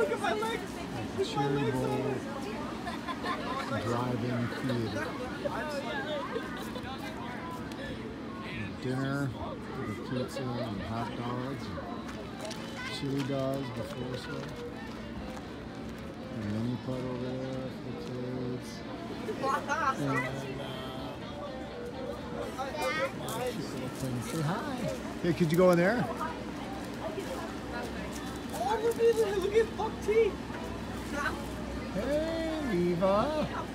at my legs. at Cherry Bowl Drive-In Theater. Dinner with pizza and hot dogs and chili dogs before so. A mini putt over there for the kids. And, uh, Say hi. Hey, could you go in there? Oh, look at it. Look at Buck T. Hey, Eva.